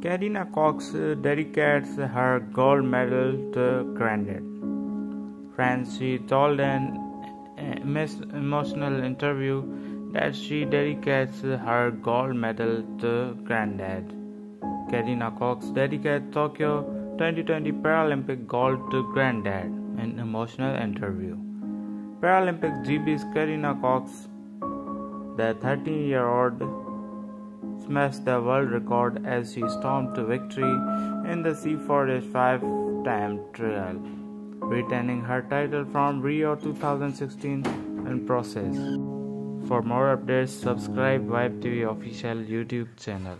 Kadeena Cox uh, dedicates her gold medal to granddad. Francie told an uh, emotional interview that she dedicates her gold medal to granddad. Kadeena Cox dedicated Tokyo 2020 Paralympic gold to granddad in emotional interview. Paralympic GB's Kadeena Cox, the 13-year-old smashed the world record as she stormed to victory in the C4 five-time trial, retaining her title from Rio 2016 in process. For more updates, subscribe Vibe TV official YouTube channel.